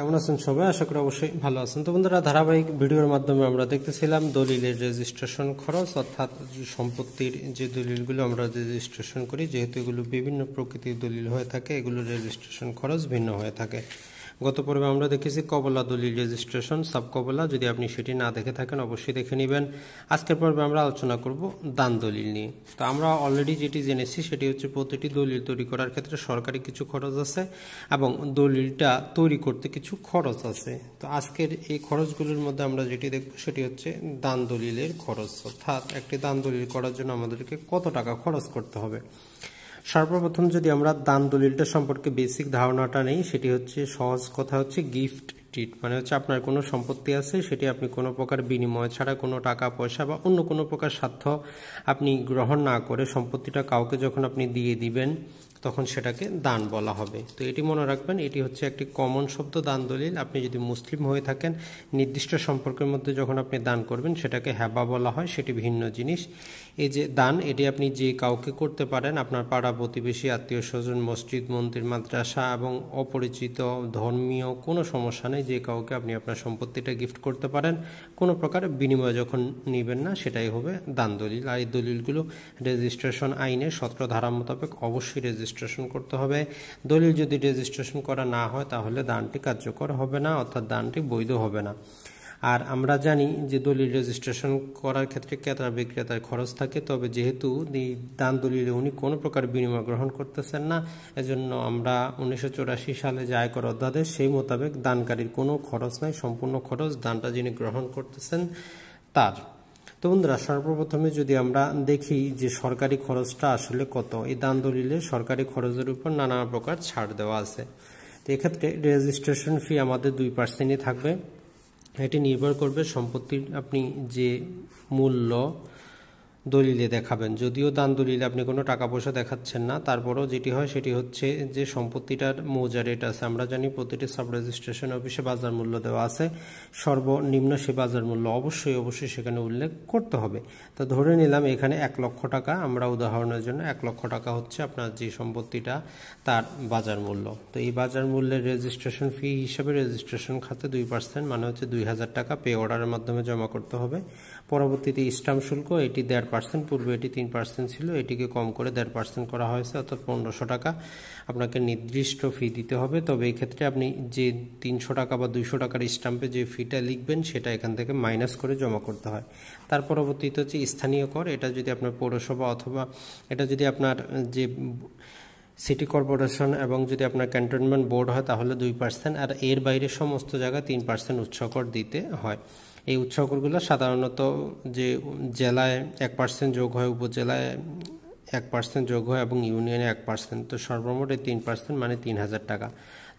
কেমন আছেন সবাই? আশা করি অবশ্যই ভালো আছেন। তো বন্ধুরা, ধারাবাহিক ভিডিওর মাধ্যমে আমরা দেখতেছিলাম দলিলের রেজিস্ট্রেশন খরচ, অর্থাৎ সম্পত্তির যে দলিলগুলো আমরা রেজিস্ট্রেশন করি, যেহেতু এগুলো বিভিন্ন প্রকৃতির দলিল হয়ে থাকে এগুলো রেজিস্ট্রেশন খরচ ভিন্ন হয়ে থাকে। গত পর্বে আমরা দেখেছি কবলা দলিল রেজিস্ট্রেশন সাব কবলা। যদি আপনি সেটি না দেখে থাকেন, অবশ্যই দেখে নেবেন। আজকের পর্বে আমরা আলোচনা করব দান দলিল নিয়ে। তো আমরা অলরেডি যেটি জেনেছি, সেটি হচ্ছে প্রতিটি দলিল তৈরি করার ক্ষেত্রে সরকারি কিছু খরচ আছে এবং দলিলটা তৈরি করতে কিছু খরচ আছে। তো আজকের এই খরচগুলোর মধ্যে আমরা যেটি দেখব, সেটি হচ্ছে দান দলিলের খরচ। অর্থাৎ একটি দান দলিল করার জন্য আমাদেরকে কত টাকা খরচ করতে হবে? সর্বপ্রথম যদি আমরা দান দলিলটা সম্পর্কে বেসিক ধারণাটা নেই, সেটি হচ্ছে সহজ কথা হচ্ছে গিফট ট্রিট মানে হচ্ছে আপনার কোনো সম্পত্তি আছে, সেটি আপনি কোনো প্রকার বিনিময় ছাড়া কোনো টাকা, পয়সা বা অন্য কোনো প্রকার স্বার্থ আপনি গ্রহণ না করে সম্পত্তিটা কাউকে যখন আপনি দিয়ে দিবেন তখন সেটাকে দান বলা হবে। তো এটি মনে রাখবেন, এটি হচ্ছে একটি কমন শব্দ, দান দলিল। আপনি যদি মুসলিম হয়ে থাকেন, নির্দিষ্ট সম্পর্কের মধ্যে যখন আপনি দান করবেন, সেটাকে হ্যাবা বলা হয়, সেটি ভিন্ন জিনিস। এই যে দান, এটি আপনি যে কাউকে করতে পারেন, আপনার পাড়া প্রতিবেশী, আত্মীয় স্বজন, মসজিদ, মন্দির, মাদ্রাসা এবং অপরিচিত, ধর্মীয় কোনো সমস্যা নেই, যে কাউকে আপনি আপনার সম্পত্তিটা গিফট করতে পারেন, কোনো প্রকার বিনিময় যখন নেবেন না, সেটাই হবে দান দলিল। আর এই দলিলগুলো রেজিস্ট্রেশন আইনে সতেরো ধারা মোতাবেক অবশ্যই রেজিস্ট্রেশন করতে হবে। দলিল যদি রেজিস্ট্রেশন করা না হয়, তাহলে দানটি কার্যকর হবে না, অর্থাৎ দানটি বৈধ হবে না। আর আমরা জানি যে দলিল রেজিস্ট্রেশন করার ক্ষেত্রে ক্রেতা বিক্রেতার খরচ থাকে, তবে যেহেতু দান দলিলে উনি কোনো প্রকার বিনিময় গ্রহণ করতেছেন না, এজন্য আমরা উনিশশো চুরাশি সালে যে আয়কর অধ্যাদেশ, সেই মোতাবেক দানকারীর কোনো খরচ নাই, সম্পূর্ণ খরচ দানটা যিনি গ্রহণ করতেছেন, তার। তো বন্ধুরা, সর্বপ্রথমে যদি আমরা দেখি যে সরকারি খরচটা আসলে কত, এই দান দলিলে সরকারি খরচের উপর নানা প্রকার ছাড় দেওয়া আছে। তো এক্ষেত্রে রেজিস্ট্রেশন ফি আমাদের দুই পার্সেন্টই থাকবে। এটি নির্ভর করবে সম্পত্তির আপনি যে মূল্য দলিলে দেখাবেন। যদিও দান দলিলে আপনি কোনো টাকা পয়সা দেখাচ্ছেন না, তারপরেও যেটি হয় সেটি হচ্ছে যে সম্পত্তিটার মৌজা রেট আছে। আমরা জানি প্রতিটি সাব রেজিস্ট্রেশন অফিসে বাজার মূল্য দেওয়া আছে। সর্বনিম্ন সে বাজার মূল্য অবশ্যই অবশ্যই সেখানে উল্লেখ করতে হবে। তো ধরে নিলাম এখানে এক লক্ষ টাকা, আমরা উদাহরণের জন্য এক লক্ষ টাকা হচ্ছে আপনার যে সম্পত্তিটা তার বাজার মূল্য। তো এই বাজার মূল্যের রেজিস্ট্রেশন ফি হিসাবে রেজিস্ট্রেশন খাতে দুই পার্সেন্ট মানে হচ্ছে দুই হাজার টাকা পে অর্ডারের মাধ্যমে জমা করতে হবে। পরবর্তীতে স্টাম্প শুল্ক, এটি দেড় পার্সেন্ট পূর্বে এটি তিন পার্সেন্ট ছিল, এটিকে কম করে দেড় পার্সেন্ট করা হয়েছে, অর্থাৎ পনেরোশো টাকা আপনাকে নির্দিষ্ট ফি দিতে হবে। তবে ক্ষেত্রে আপনি যে তিনশো টাকা বা দুইশো টাকার স্টাম্পে যে ফিটা লিখবেন, সেটা এখান থেকে মাইনাস করে জমা করতে হয়। তার পরবর্তীতে হচ্ছে স্থানীয় কর, এটা যদি আপনার পৌরসভা অথবা এটা যদি আপনার যে সিটি কর্পোরেশন এবং যদি আপনার ক্যান্টনমেন্ট বোর্ড হয়, তাহলে দুই পার্সেন্ট আর এর বাইরে সমস্ত জায়গায় তিন পার্সেন্ট উৎসকর দিতে হয়। এই উৎসকরগুলো সাধারণত যে জেলায় এক পার্সেন্ট যোগ হয়, উপজেলায় এক পার্সেন্ট যোগ হয় এবং ইউনিয়নে এক পার্সেন্ট তো সর্বমোট তিন পার্সেন্ট মানে তিন হাজার টাকা।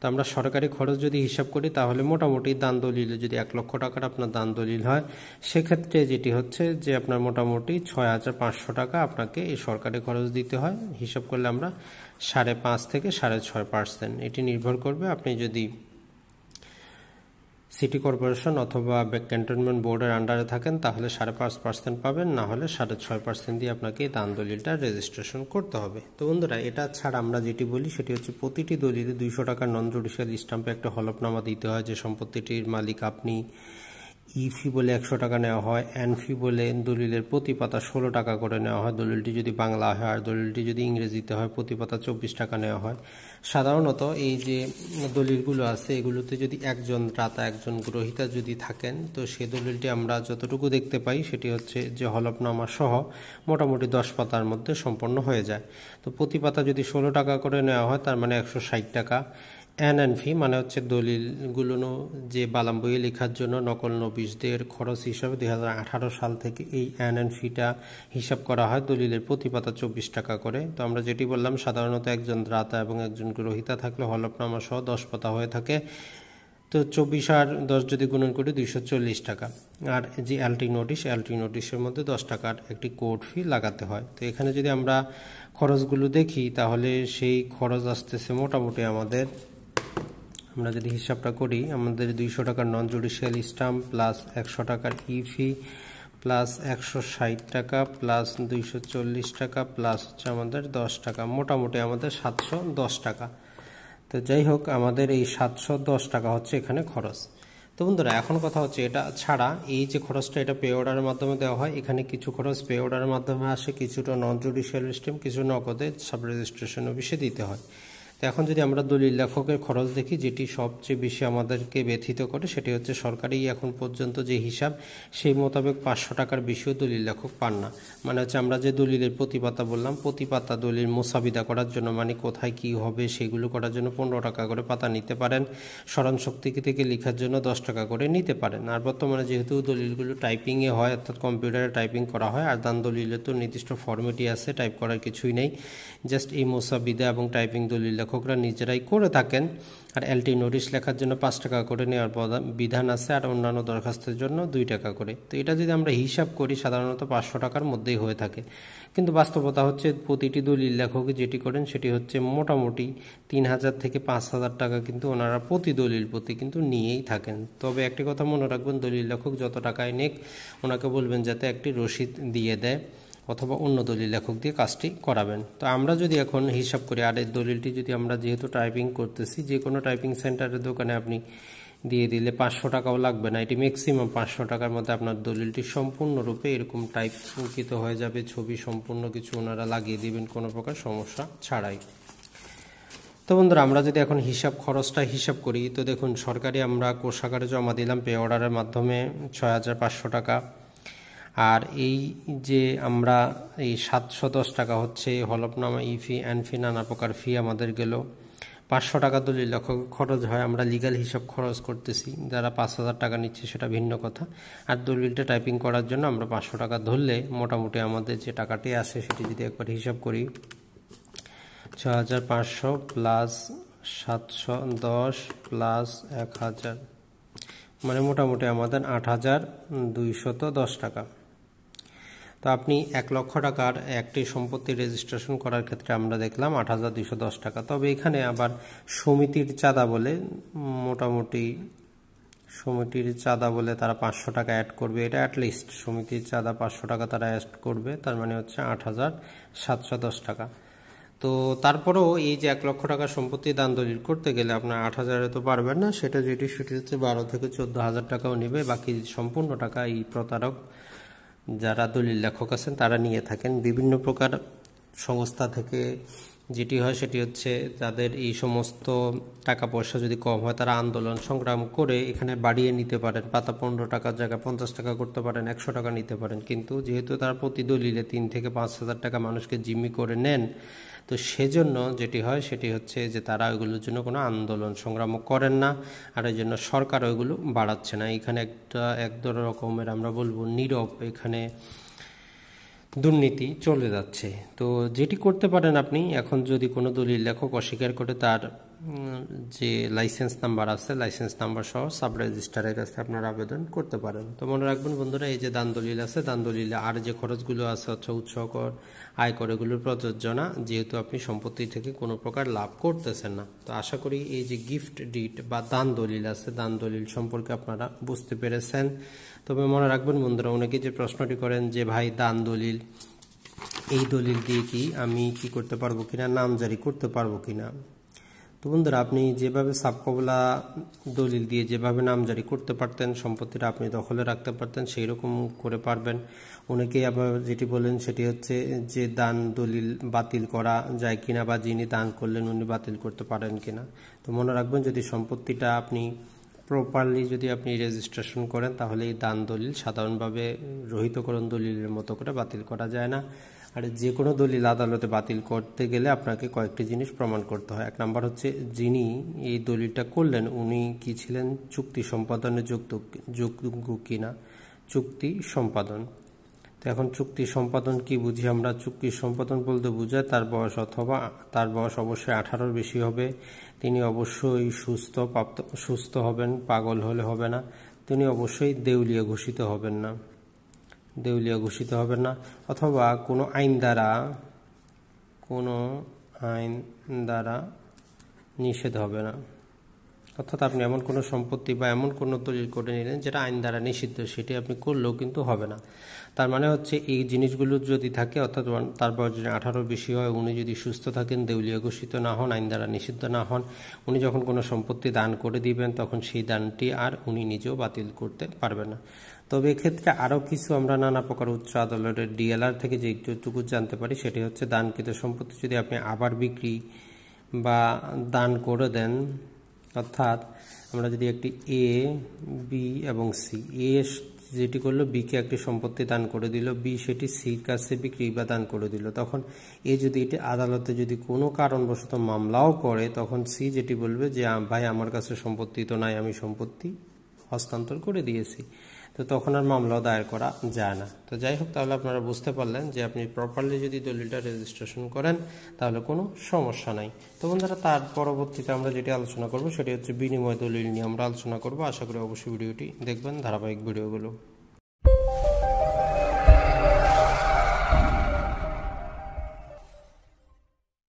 তো আমরা সরকারি খরচ যদি হিসাব করি, তাহলে মোটামুটি দান দলিলে যদি এক লক্ষ টাকার আপনার দান দলিল হয়, সেক্ষেত্রে যেটি হচ্ছে যে আপনার মোটামুটি ছয় হাজার পাঁচশো টাকা আপনাকে এই সরকারি খরচ দিতে হয়। হিসাব করলে আমরা সাড়ে পাঁচ থেকে সাড়ে ছয় পার্সেন্ট এটি নির্ভর করবে আপনি যদি সিটি কর্পোরেশন অথবা ক্যান্টনমেন্ট বোর্ডের আন্ডারে থাকেন, তাহলে সাড়ে পাঁচ পার্সেন্ট পাবেন, না হলে সাড়ে ছয় পার্সেন্ট দিয়ে আপনাকে এই দান দলিলটা রেজিস্ট্রেশন করতে হবে। তো বন্ধুরা, এটা ছাড়া আমরা যেটি বলি সেটি হচ্ছে প্রতিটি দলিলে দুইশো টাকার নন জুডিশিয়াল স্টাম্পে একটা হলফনামা দিতে হয়, যে সম্পত্তিটির মালিক আপনি ই ফি বলে একশো টাকা নেওয়া হয়, এন ফি বলে দলিলের প্রতি পাতা ষোলো টাকা করে নেওয়া হয়। দলিলটি যদি বাংলা হয়, আর দলিলটি যদি ইংরেজিতে হয়, প্রতি পাতা চব্বিশ টাকা নেওয়া হয়। সাধারণত এই যে দলিলগুলো আছে, এগুলোতে যদি একজন রাতা একজন গ্রহিতা যদি থাকেন, তো সেই দলিলটি আমরা যতটুকু দেখতে পাই, সেটি হচ্ছে যে হলফনামা সহ মোটামুটি দশ পাতার মধ্যে সম্পন্ন হয়ে যায়। তো প্রতি পাতা যদি ষোলো টাকা করে নেওয়া হয়, তার মানে একশো ষাট টাকা। এন এন ফি মানে হচ্ছে দলিলগুলো যে বালাম বইয়ে লেখার জন্য নকল নবিশদের খরচ হিসাবে দু হাজার আঠারো সাল থেকে এই এন এন ফিটা হিসাব করা হয় দলিলের প্রতি পাতা চব্বিশ টাকা করে। তো আমরা যেটি বললাম, সাধারণত একজন দ্রাতা এবং একজন গ্রহিতা থাকলে হলফনামা সহ দশ পাতা হয়ে থাকে। তো চব্বিশ আর দশ যদি গুণন করি দুইশো চল্লিশ টাকা। আর যে এলটি নোটিশ এলটি নোটিশের মধ্যে দশ টাকার একটি কোর্ট ফি লাগাতে হয়। তো এখানে যদি আমরা খরচগুলো দেখি, তাহলে সেই খরচ আসতেছে মোটামুটি আমাদের আমরা যদি হিসাবটা করি, আমাদের দুইশো টাকার নন জুডিশিয়াল স্টাম্প প্লাস একশো টাকার ই ফি প্লাস একশো ষাট টাকা প্লাস দুইশো চল্লিশ টাকা প্লাস হচ্ছে আমাদের দশ টাকা। মোটামুটি আমাদের সাতশো দশ টাকা। তো যাই হোক, আমাদের এই সাতশো দশ টাকা হচ্ছে এখানে খরচ। তো বন্ধুরা, এখন কথা হচ্ছে এটা ছাড়া এই যে খরচটা, এটা পে অর্ডারের মাধ্যমে দেওয়া হয়। এখানে কিছু খরচ পে অর্ডারের মাধ্যমে আসে, কিছুটা নন জুডিশিয়াল স্টেম কিছু নগদে সাব রেজিস্ট্রেশন অফিসে দিতে হয়। তো এখন যদি আমরা দলিল লেখকের খরচ দেখি, যেটি সবচেয়ে বেশি আমাদেরকে ব্যথিত করে, সেটি হচ্ছে সরকারি এখন পর্যন্ত যে হিসাব, সেই মোতাবেক পাঁচশো টাকার বেশিও দলিল লেখক পান না। মানে হচ্ছে আমরা যে দলিলের প্রতিপাতা বললাম, প্রতিপাতা দলিল মোসাবিদা করার জন্য মানে কোথায় কি হবে, সেগুলো করার জন্য পনেরো টাকা করে পাতা নিতে পারেন। স্মরণ শক্তি থেকে লেখার জন্য দশ টাকা করে নিতে পারেন। আর বর্তমানে যেহেতু দলিলগুলো টাইপিংয়ে হয়, অর্থাৎ কম্পিউটারে টাইপিং করা হয়, আর দান দলিলে তো নির্দিষ্ট ফর্মেটই আছে টাইপ করার কিছুই নেই। জাস্ট এই মোসাবিদা এবং টাইপিং দলিল লেখকরা নিজেরাই করে থাকেন। আর এলটি নোটিশ লেখার জন্য পাঁচ টাকা করে নেওয়ার বিধান আছে আর অন্যান্য দরখাস্তের জন্য দুই টাকা করে। তো এটা যদি আমরা হিসাব করি, সাধারণত পাঁচশো টাকার মধ্যেই হয়ে থাকে। কিন্তু বাস্তবতা হচ্ছে প্রতিটি দলিল লেখক যেটি করেন সেটি হচ্ছে মোটামুটি তিন হাজার থেকে পাঁচ হাজার টাকা কিন্তু ওনারা প্রতি দলিল প্রতি কিন্তু নিয়েই থাকেন। তবে একটি কথা মনে রাখবেন, দলিল লেখক যত টাকায় নেক, ওনাকে বলবেন যাতে একটি রসিদ দিয়ে দেয়। অথবা অন্য দলিল লেখক দিয়ে কাজটি করাবেন। তো আমরা যদি এখন হিসাব করি, আর এই দলিলটি যদি আমরা যেহেতু টাইপিং করতেছি, যে কোনো টাইপিং সেন্টারের দোকানে আপনি দিয়ে দিলে পাঁচশো টাকাও লাগবে না। এটি ম্যাক্সিমাম পাঁচশো টাকার মধ্যে আপনার দলিলটি সম্পূর্ণরূপে এরকম টাইপ অঙ্কিত হয়ে যাবে, ছবি সম্পূর্ণ কিছু ওনারা লাগিয়ে দিবেন, কোনো প্রকার সমস্যা ছাড়াই। তো বন্ধুরা, আমরা যদি এখন হিসাব খরচটা হিসাব করি, তো দেখুন সরকারি আমরা কোষাগারে জমা দিলাম পে অর্ডারের মাধ্যমে ছয় হাজার পাঁচশো টাকা। আর এই যে আমরা এই সাতশো দশ টাকা হচ্ছে, হলফনামা ই ফি অ্যান্ড ফি নানা প্রকার ফি আমাদের গেল। পাঁচশো টাকা দলিল লেখক খরচ হয়, আমরা লিগাল হিসাব খরচ করতেছি। যারা পাঁচ হাজার টাকা নিচ্ছে সেটা ভিন্ন কথা। আর দলিলটা টাইপিং করার জন্য আমরা পাঁচশো টাকা ধরলে মোটামুটি আমাদের যে টাকাটি আসে সেটি যদি একবার হিসাব করি ছ হাজার পাঁচশো প্লাস সাতশো দশ প্লাস এক হাজার। মানে মোটামুটি আমাদের আট হাজার দুইশত দশ টাকা। তো আপনি এক লক্ষ টাকার একটি সম্পত্তি রেজিস্ট্রেশন করার ক্ষেত্রে আমরা দেখলাম আট হাজার দুইশো দশ টাকা। তবে এখানে আবার সমিতির চাঁদা বলে, মোটামুটি সমিতির চাঁদা বলে তারা পাঁচশো টাকা অ্যাড করবে। এটা অ্যাটলিস্ট সমিতির চাঁদা পাঁচশো টাকা তারা অ্যাড করবে, তার মানে হচ্ছে আট হাজার সাতশো দশ টাকা। তো তারপরেও এই যে এক লক্ষ টাকা সম্পত্তি দান দলিল করতে গেলে আপনার আট হাজারে তো পারবেন না, সেটা যেটি সেটি হচ্ছে বারো থেকে চোদ্দ হাজার টাকাও নেবে, বাকি সম্পূর্ণ টাকা এই প্রতারক যারা দলিল লেখক আছেন তারা নিয়ে থাকেন। বিভিন্ন প্রকার সংস্থা থেকে যেটি হয় সেটি হচ্ছে তাদের এই সমস্ত টাকা পয়সা যদি কম হয়, তারা আন্দোলন সংগ্রাম করে এখানে বাড়িয়ে নিতে পারেন। পাতা পনেরো টাকার জায়গায় পঞ্চাশ টাকা করতে পারেন, একশো টাকা নিতে পারেন। কিন্তু যেহেতু তারা প্রতি দলিলে তিন থেকে পাঁচ হাজার টাকা মানুষকে জিম্মি করে নেন, তো সেজন্য যেটি হয় সেটি হচ্ছে যে তারা ওইগুলোর জন্য কোনো আন্দোলন সংগ্রামও করেন না, আর এই জন্য সরকার ওইগুলো বাড়াচ্ছে না। এখানে একটা এক রকমের আমরা বলব নীরব এখানে দুর্নীতি চলে যাচ্ছে। তো যেটি করতে পারেন আপনি, এখন যদি কোনো দলিল লেখক অস্বীকার করে তার যে লাইসেন্স নাম্বার আছে লাইসেন্স নাম্বার সহ সাব রেজিস্টারের কাছে আপনারা আবেদন করতে পারেন। তো মনে রাখবেন বন্ধুরা, এই যে দান দলিল আছে দান দলিলে আর যে খরচগুলো আছে, হচ্ছে উৎসকর আয়কর এগুলোর প্রযোজ্য না। যেহেতু আপনি সম্পত্তি থেকে কোনো প্রকার লাভ করতেছেন না। তো আশা করি এই যে গিফট ডিট বা দান দলিল আছে দান দলিল সম্পর্কে আপনারা বুঝতে পেরেছেন। তবে মনে রাখবেন বন্ধুরা, অনেকে যে প্রশ্নটি করেন যে, ভাই দান দলিল এই দলিল দিয়ে কি আমি কি করতে পারব কিনা, নাম জারি করতে পারব কিনা? তো বন্ধুরা, আপনি যেভাবে সাবকবলা দলিল দিয়ে যেভাবে নামজারি করতে পারতেন, সম্পত্তিটা আপনি দখলে রাখতে পারতেন সেই রকম করে পারবেন। অনেকেই আবার যেটি বলেন, সেটি হচ্ছে যে দান দলিল বাতিল করা যায় কিনা বা যিনি দান করলেন উনি বাতিল করতে পারেন কিনা। তো মনে রাখবেন, যদি সম্পত্তিটা আপনি প্রপারলি যদি আপনি রেজিস্ট্রেশন করেন, তাহলে এই দান দলিল সাধারণভাবে রহিতকরণ দলিলের মতো করে বাতিল করা যায় না। আর যে কোনো দলিল আদালতে বাতিল করতে গেলে আপনাকে কয়েকটি জিনিস প্রমাণ করতে হয়। এক নাম্বার হচ্ছে, যিনি এই দলিলটা করলেন, উনি কি ছিলেন? চুক্তি সম্পাদনে যুক্ত, যোগ্য কিনা? চুক্তি সম্পাদন। তো এখন চুক্তি সম্পাদন কি বুঝি আমরা? চুক্তি সম্পাদন বলতে বুঝায় তার বয়স অথবা তার বয়স অবশ্যই আঠারোর বেশি হবে। তিনি অবশ্যই সুস্থ, প্রাপ্ত, সুস্থ হবেন, পাগল হলে হবে না। তিনি অবশ্যই দেউলিয়া ঘোষিত হবেন না। দেউলিয়া ঘোষিত হবে না অথবা কোনো আইন দ্বারা কোনো আইন দ্বারা নিষেধ হবে না। অর্থাৎ আপনি এমন কোনো সম্পত্তি বা এমন কোনো দলিল করে নিলেন যেটা আইন দ্বারা নিষিদ্ধ, সেটি আপনি করলেও কিন্তু হবে না। তার মানে হচ্ছে এই জিনিসগুলো যদি থাকে, অর্থাৎ তার বয়স যদি আঠারো বেশি হয়, উনি যদি সুস্থ থাকেন, দেউলিয়া ঘোষিত না হন, আইন দ্বারা নিষিদ্ধ না হন, উনি যখন কোনো সম্পত্তি দান করে দিবেন, তখন সেই দানটি আর উনি নিজেও বাতিল করতে পারবে না। তবে এক্ষেত্রে আরও কিছু আমরা নানা প্রকার উচ্চ আদালতের ডিএলআর থেকে যে একটুটুকু জানতে পারি, সেটি হচ্ছে দানকৃত সম্পত্তি যদি আপনি আবার বিক্রি বা দান করে দেন অর্থাৎ আমরা যদি একটি এ বি এবং সি এ যেটি করল বিকে একটি সম্পত্তি দান করে দিল বি সেটি সির কাছে বিক্রি বা দান করে দিল। তখন এ যদি এটি আদালতে যদি কোনো কারণবশত মামলাও করে, তখন সি যেটি বলবে যে ভাই, আমার কাছে সম্পত্তি তো নাই, আমি সম্পত্তি হস্তান্তর করে দিয়েছি। তো তখন আর মামলা দায়ের করা যায় না। তো যাই হোক, তাহলে আপনারা বুঝতে পারলেন যে আপনি প্রপারলি যদি দলিলটা রেজিস্ট্রেশন করেন, তাহলে কোনো সমস্যা নাই। তো বন্ধুরা, তার পরবর্তীতে আমরা যেটি আলোচনা করব, সেটি হচ্ছে বিনিময় দলিল নিয়ে আমরা আলোচনা করব। আশা করি অবশ্যই ভিডিওটি দেখবেন, ধারাবাহিক ভিডিওগুলো।